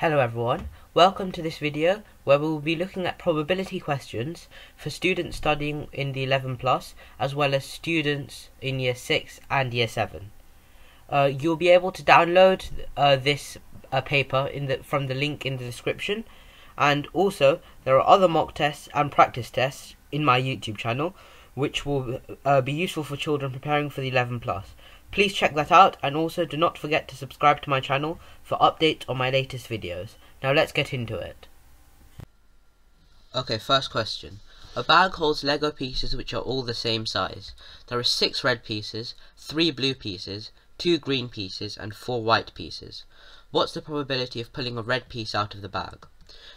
Hello everyone, welcome to this video where we will be looking at probability questions for students studying in the 11 plus as well as students in year 6 and year 7. Uh, you'll be able to download uh, this uh, paper in the, from the link in the description and also there are other mock tests and practice tests in my YouTube channel which will uh, be useful for children preparing for the 11 plus. Please check that out and also do not forget to subscribe to my channel for updates on my latest videos. Now let's get into it. Okay, first question. A bag holds Lego pieces which are all the same size. There are 6 red pieces, 3 blue pieces, 2 green pieces and 4 white pieces. What's the probability of pulling a red piece out of the bag?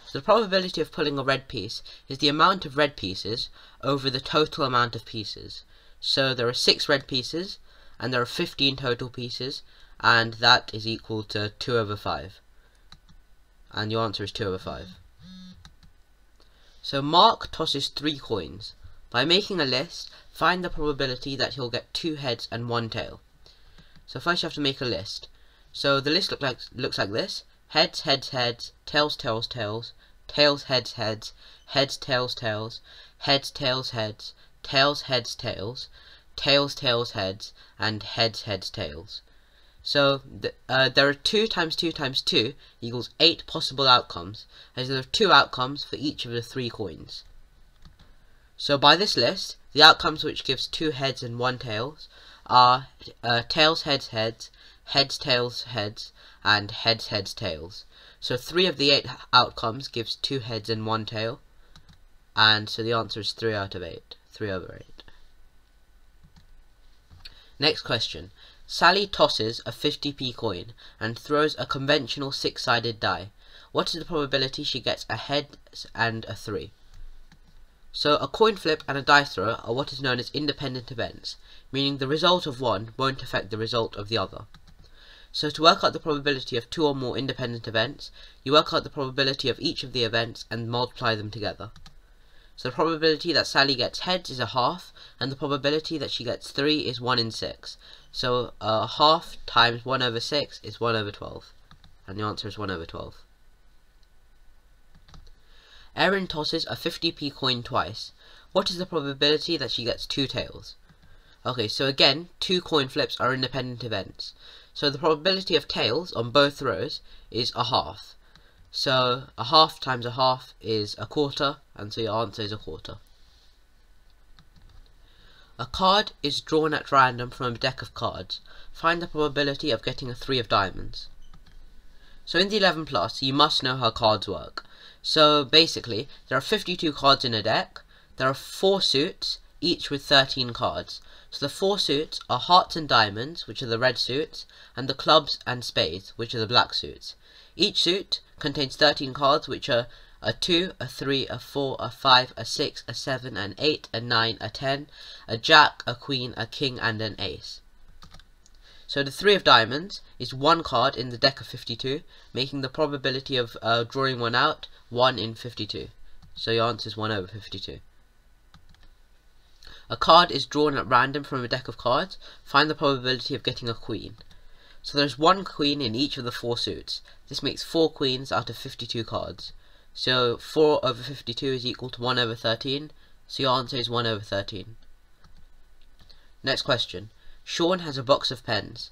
So the probability of pulling a red piece is the amount of red pieces over the total amount of pieces. So there are 6 red pieces, and there are 15 total pieces and that is equal to 2 over 5 and your answer is 2 over 5 so Mark tosses 3 coins. By making a list find the probability that he'll get 2 heads and 1 tail. So first you have to make a list. So the list look like, looks like this. Heads heads heads tails tails tails tails heads heads heads tails tails heads tails heads tails heads tails tails, tails, heads, and heads, heads, tails. So th uh, there are 2 times 2 times 2 equals 8 possible outcomes, as there are 2 outcomes for each of the 3 coins. So by this list, the outcomes which gives 2 heads and 1 tails are uh, tails, heads, heads, heads, tails, heads, and heads, heads, tails. So 3 of the 8 outcomes gives 2 heads and 1 tail, and so the answer is 3 out of 8, 3 over 8. Next question. Sally tosses a 50p coin and throws a conventional six-sided die. What is the probability she gets a head and a 3? So a coin flip and a die throw are what is known as independent events, meaning the result of one won't affect the result of the other. So to work out the probability of two or more independent events, you work out the probability of each of the events and multiply them together. So the probability that Sally gets heads is a half, and the probability that she gets 3 is 1 in 6. So uh, half times 1 over 6 is 1 over 12. And the answer is 1 over 12. Erin tosses a 50p coin twice. What is the probability that she gets two tails? Okay, so again, two coin flips are independent events. So the probability of tails on both rows is a half. So a half times a half is a quarter, and so your answer is a quarter. A card is drawn at random from a deck of cards. Find the probability of getting a 3 of diamonds. So in the 11 plus, you must know how cards work. So basically, there are 52 cards in a deck. There are 4 suits, each with 13 cards. So the 4 suits are hearts and diamonds, which are the red suits, and the clubs and spades, which are the black suits. Each suit contains 13 cards, which are a 2, a 3, a 4, a 5, a 6, a 7, an 8, a 9, a 10, a jack, a queen, a king, and an ace. So the 3 of diamonds is one card in the deck of 52, making the probability of uh, drawing one out 1 in 52. So your answer is 1 over 52. A card is drawn at random from a deck of cards. Find the probability of getting a queen. So there's one queen in each of the four suits. This makes four queens out of 52 cards. So 4 over 52 is equal to 1 over 13. So your answer is 1 over 13. Next question. Sean has a box of pens.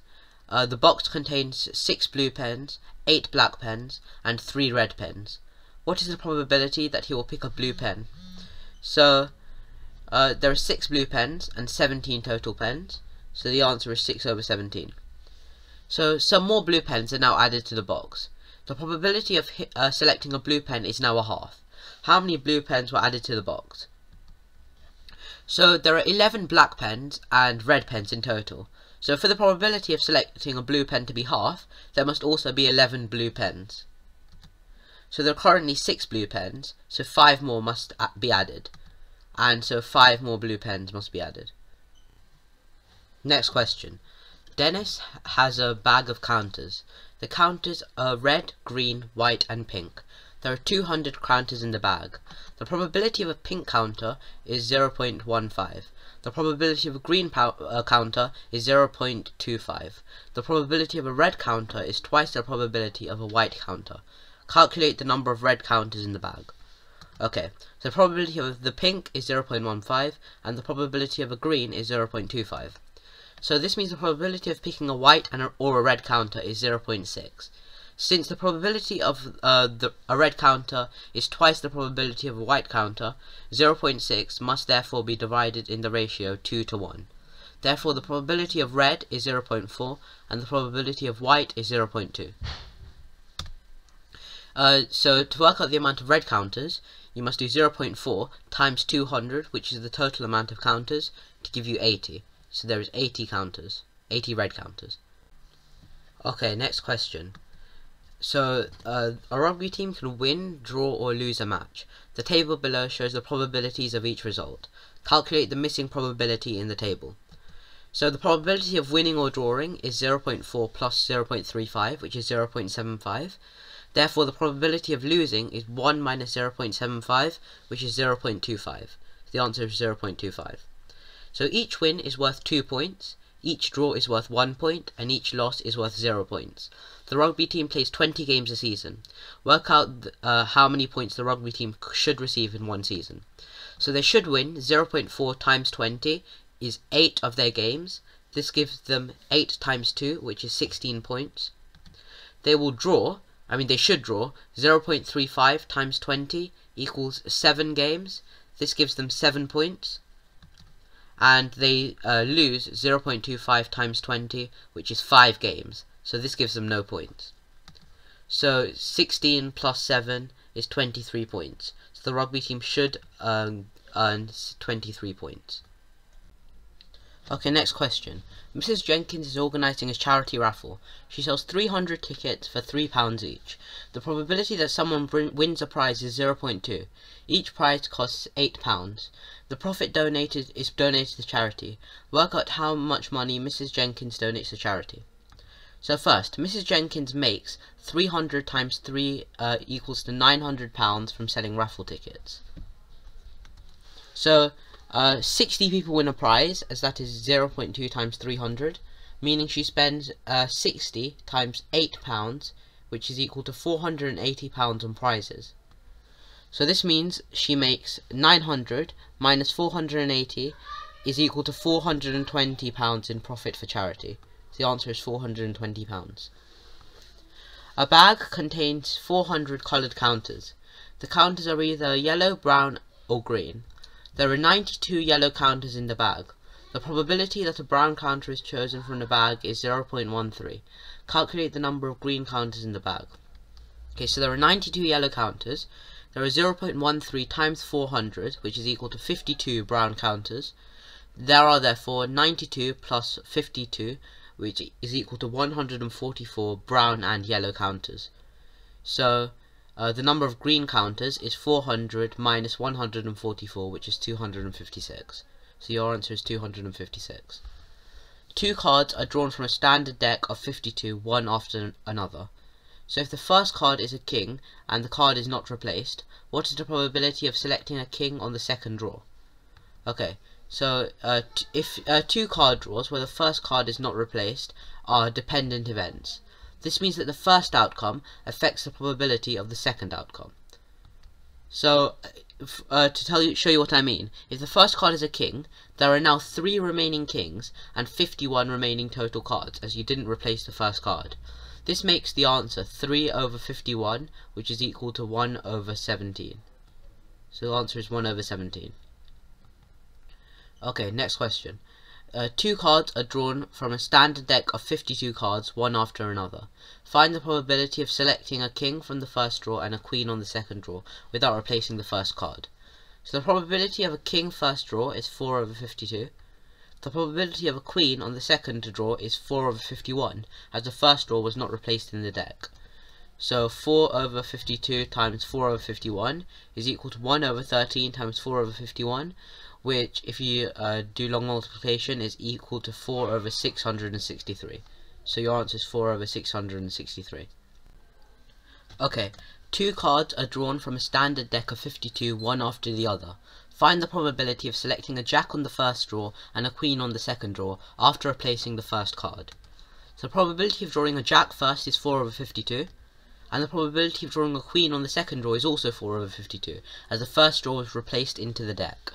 Uh, the box contains 6 blue pens, 8 black pens, and 3 red pens. What is the probability that he will pick a blue pen? So, uh, there are 6 blue pens and 17 total pens. So the answer is 6 over 17. So some more blue pens are now added to the box. The probability of uh, selecting a blue pen is now a half. How many blue pens were added to the box? So there are 11 black pens and red pens in total. So for the probability of selecting a blue pen to be half, there must also be 11 blue pens. So there are currently 6 blue pens, so 5 more must be added. And so 5 more blue pens must be added. Next question. Dennis has a bag of counters. The counters are red, green, white, and pink. There are 200 counters in the bag. The probability of a pink counter is 0.15. The probability of a green uh, counter is 0.25. The probability of a red counter is twice the probability of a white counter. Calculate the number of red counters in the bag. Okay, so the probability of the pink is 0.15 and the probability of a green is 0.25. So this means the probability of picking a white and a, or a red counter is 0.6. Since the probability of uh, the, a red counter is twice the probability of a white counter, 0.6 must therefore be divided in the ratio 2 to 1. Therefore the probability of red is 0.4 and the probability of white is 0.2. Uh, so to work out the amount of red counters, you must do 0.4 times 200, which is the total amount of counters, to give you 80. So there is 80 counters, 80 red counters. Okay, next question. So, uh, a rugby team can win, draw, or lose a match. The table below shows the probabilities of each result. Calculate the missing probability in the table. So the probability of winning or drawing is 0.4 plus 0.35, which is 0.75. Therefore, the probability of losing is 1 minus 0.75, which is 0.25. The answer is 0.25. So each win is worth 2 points, each draw is worth 1 point, and each loss is worth 0 points. The rugby team plays 20 games a season. Work out uh, how many points the rugby team should receive in one season. So they should win 0.4 times 20 is 8 of their games. This gives them 8 times 2, which is 16 points. They will draw, I mean they should draw, 0.35 times 20 equals 7 games. This gives them 7 points. And they uh, lose 0.25 times 20, which is 5 games. So this gives them no points. So 16 plus 7 is 23 points. So the rugby team should um, earn 23 points. Okay, next question. Mrs. Jenkins is organising a charity raffle. She sells 300 tickets for £3 each. The probability that someone wins a prize is 0.2. Each prize costs £8. The profit donated is donated to charity. Work out how much money Mrs. Jenkins donates to charity. So first, Mrs. Jenkins makes 300 times 3 uh, equals to £900 from selling raffle tickets. So uh, 60 people win a prize, as that is 0.2 times 300, meaning she spends uh, 60 times 8 pounds, which is equal to 480 pounds on prizes. So this means she makes 900 minus 480 is equal to 420 pounds in profit for charity. The answer is 420 pounds. A bag contains 400 coloured counters. The counters are either yellow, brown or green. There are 92 yellow counters in the bag. The probability that a brown counter is chosen from the bag is 0.13. Calculate the number of green counters in the bag. Okay, so there are 92 yellow counters. There are 0.13 times 400, which is equal to 52 brown counters. There are therefore 92 plus 52, which is equal to 144 brown and yellow counters. So, uh, the number of green counters is 400 minus 144, which is 256. So your answer is 256. Two cards are drawn from a standard deck of 52, one after another. So if the first card is a king, and the card is not replaced, what is the probability of selecting a king on the second draw? Okay, so uh, if uh, two card draws where the first card is not replaced are dependent events. This means that the first outcome affects the probability of the second outcome. So, uh, to tell you, show you what I mean, if the first card is a king, there are now three remaining kings and 51 remaining total cards, as you didn't replace the first card. This makes the answer 3 over 51, which is equal to 1 over 17. So the answer is 1 over 17. Okay, next question. Uh, two cards are drawn from a standard deck of 52 cards, one after another. Find the probability of selecting a king from the first draw and a queen on the second draw, without replacing the first card. So the probability of a king first draw is 4 over 52. The probability of a queen on the second draw is 4 over 51, as the first draw was not replaced in the deck. So 4 over 52 times 4 over 51 is equal to 1 over 13 times 4 over 51, which if you uh, do long multiplication is equal to 4 over 663. So your answer is 4 over 663. Okay, two cards are drawn from a standard deck of 52, one after the other. Find the probability of selecting a jack on the first draw and a queen on the second draw after replacing the first card. So the probability of drawing a jack first is 4 over 52, and the probability of drawing a queen on the second draw is also 4 over 52, as the first draw is replaced into the deck.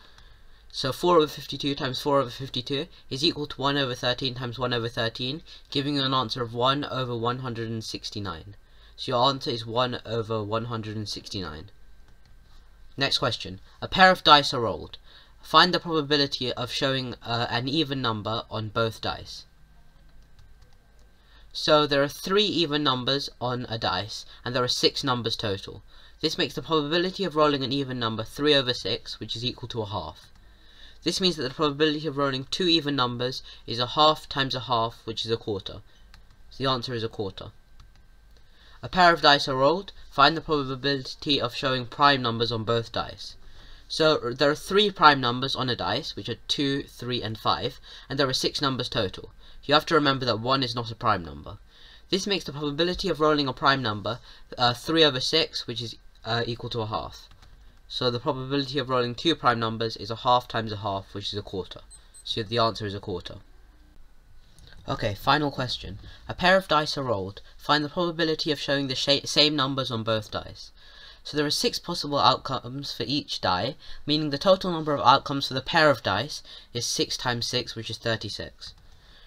So 4 over 52 times 4 over 52 is equal to 1 over 13 times 1 over 13, giving you an answer of 1 over 169. So your answer is 1 over 169. Next question. A pair of dice are rolled. Find the probability of showing uh, an even number on both dice. So there are three even numbers on a dice, and there are six numbers total. This makes the probability of rolling an even number 3 over 6, which is equal to a half. This means that the probability of rolling two even numbers is a half times a half, which is a quarter. So the answer is a quarter. A pair of dice are rolled. Find the probability of showing prime numbers on both dice. So there are three prime numbers on a dice, which are 2, 3, and 5, and there are six numbers total. You have to remember that 1 is not a prime number. This makes the probability of rolling a prime number uh, 3 over 6, which is uh, equal to a half. So the probability of rolling two prime numbers is a half times a half, which is a quarter. So the answer is a quarter. Okay, final question. A pair of dice are rolled. Find the probability of showing the same numbers on both dice. So there are six possible outcomes for each die, meaning the total number of outcomes for the pair of dice is 6 times 6, which is 36.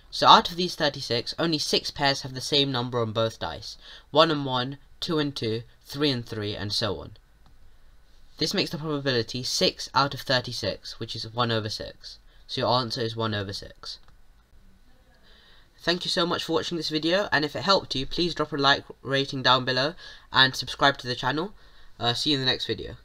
So out of these 36, only 6 pairs have the same number on both dice. 1 and 1, 2 and 2, 3 and 3, and so on. This makes the probability 6 out of 36, which is 1 over 6. So your answer is 1 over 6. Thank you so much for watching this video, and if it helped you, please drop a like rating down below, and subscribe to the channel. Uh, see you in the next video.